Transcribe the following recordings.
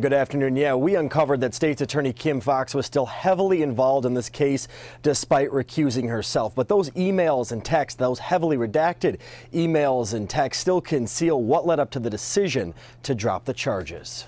Good afternoon. Yeah, we uncovered that State's Attorney Kim Foxx was still heavily involved in this case despite recusing herself. But those emails and texts, those heavily redacted emails and texts, still conceal what led up to the decision to drop the charges.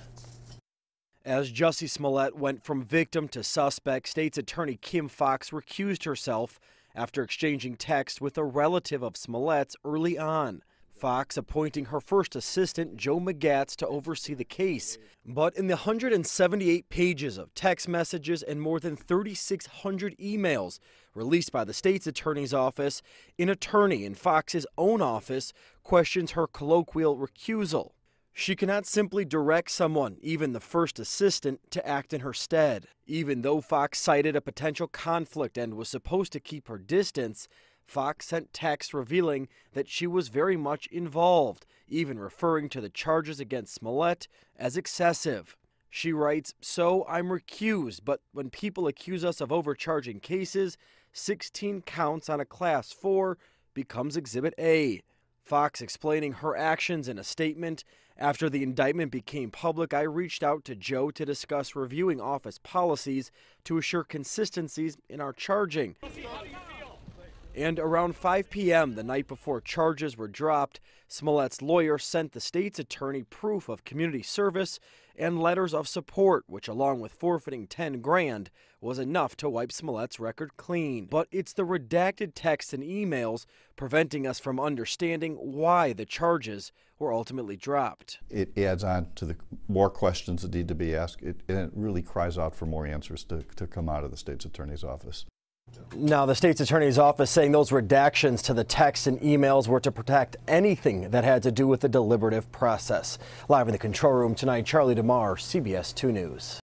As Jussie Smollett went from victim to suspect, State's Attorney Kim Foxx recused herself after exchanging texts with a relative of Smollett's early on. Foxx appointing her first assistant, Joe Magats, to oversee the case. But in the 178 pages of text messages and more than 3,600 emails released by the state's attorney's office, an attorney in Foxx's own office questions her colloquial recusal. She cannot simply direct someone, even the first assistant, to act in her stead. Even though Foxx cited a potential conflict and was supposed to keep her distance, Foxx sent texts revealing that she was very much involved, even referring to the charges against Smollett as excessive. She writes, So I'm recused, but when people accuse us of overcharging cases, 16 counts on a class 4 becomes Exhibit A. Foxx explaining her actions in a statement. After the indictment became public, I reached out to Joe to discuss reviewing office policies to assure consistencies in our charging. And around 5 p.m., the night before charges were dropped, Smollett's lawyer sent the state's attorney proof of community service and letters of support, which, along with forfeiting 10 grand, was enough to wipe Smollett's record clean. But it's the redacted texts and emails preventing us from understanding why the charges were ultimately dropped. It adds on to the more questions that need to be asked, it, and it really cries out for more answers to, to come out of the state's attorney's office. Now, the state's attorney's office saying those redactions to the texts and emails were to protect anything that had to do with the deliberative process. Live in the control room tonight, Charlie DeMar, CBS 2 News.